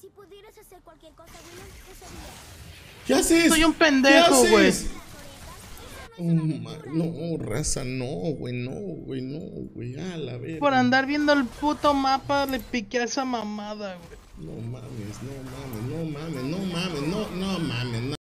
Si pudieras hacer cualquier cosa, William, ¿qué sería? ¿Qué haces? Soy un pendejo, güey. Oh, no, raza, no, güey, no, güey, no, güey, a la verga. Por andar viendo el puto mapa le piqué a esa mamada, güey. No mames, no mames, no mames, no mames, no, no mames, no.